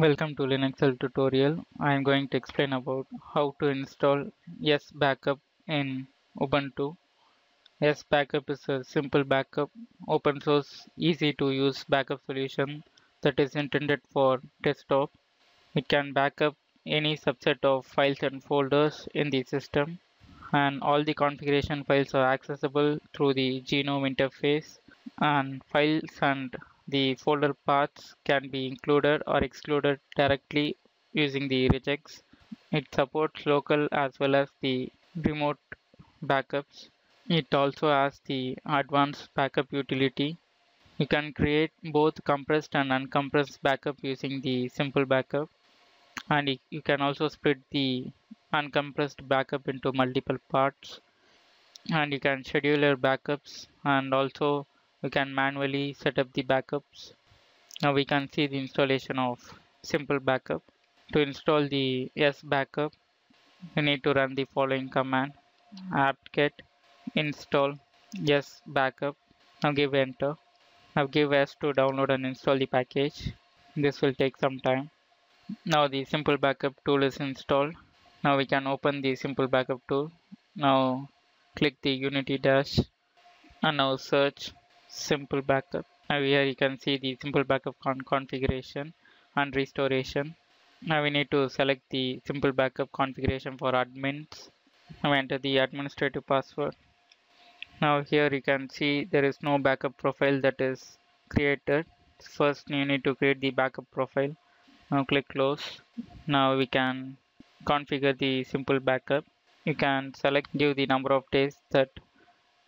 Welcome to LinuxHelp tutorial. I am going to explain about how to install S Backup in Ubuntu. S Backup is a simple backup, open source, easy to use backup solution that is intended for desktop. It can backup any subset of files and folders in the system and all the configuration files are accessible through the GNOME interface and files and the folder paths can be included or excluded directly using the regex. It supports local as well as the remote backups. It also has the advanced backup utility. You can create both compressed and uncompressed backup using the simple backup and you can also split the uncompressed backup into multiple parts and you can schedule your backups and also we can manually set up the backups. Now we can see the installation of simple backup. To install the S backup, you need to run the following command apt-get install S backup. Now give enter. Now give S to download and install the package. This will take some time. Now the simple backup tool is installed. Now we can open the simple backup tool. Now click the Unity dash and now search simple backup. Now here you can see the simple backup con configuration and restoration. Now we need to select the simple backup configuration for admins. Now enter the administrative password. Now here you can see there is no backup profile that is created. First you need to create the backup profile. Now click close. Now we can configure the simple backup. You can select give the number of days that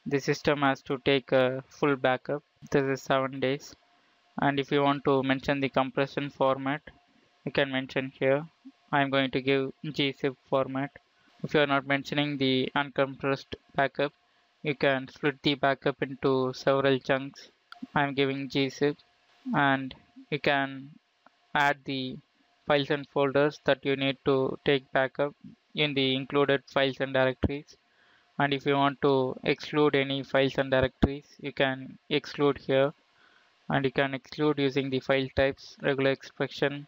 the system has to take a full backup. This is 7 days. And if you want to mention the compression format you can mention here. I'm going to give gzip format. If you are not mentioning the uncompressed backup you can split the backup into several chunks. I'm giving gzip. And you can add the files and folders that you need to take backup in the included files and directories and if you want to exclude any files and directories you can exclude here. And you can exclude using the file types regular expression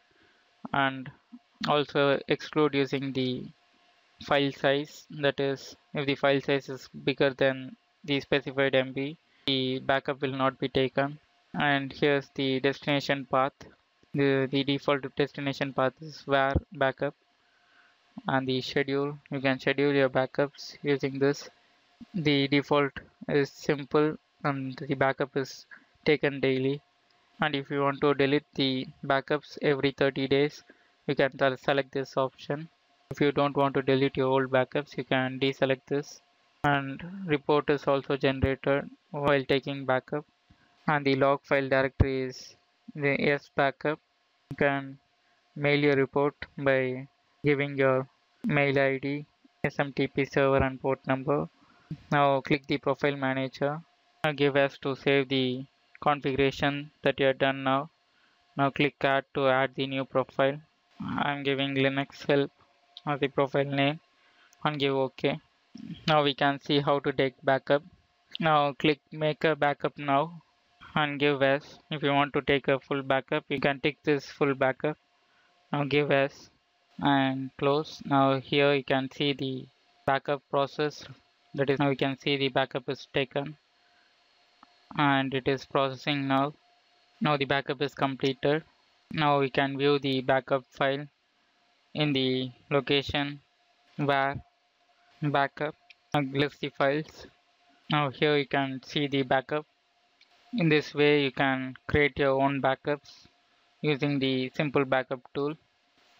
and also exclude using the file size. That is if the file size is bigger than the specified MB the backup will not be taken. And here's the destination path. The, the default destination path is var backup and the schedule you can schedule your backups using this. The default is simple and the backup is taken daily. And if you want to delete the backups every 30 days you can select this option. If you don't want to delete your old backups you can deselect this. And report is also generated while taking backup. And the log file directory is the s backup. You can mail your report by giving your mail ID, SMTP server and port number. Now click the profile manager. Now give S to save the configuration that you have done now. Now click add to add the new profile. I'm giving Linux help as the profile name and give OK. Now we can see how to take backup. Now click make a backup now and give S. If you want to take a full backup, you can take this full backup. Now give S and close. Now here you can see the backup process. That is now you can see the backup is taken. And it is processing now. Now the backup is completed. Now we can view the backup file in the location var backup list the files. Now here you can see the backup. In this way you can create your own backups using the simple backup tool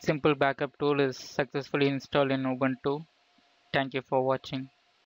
Simple backup tool is successfully installed in Ubuntu. Thank you for watching.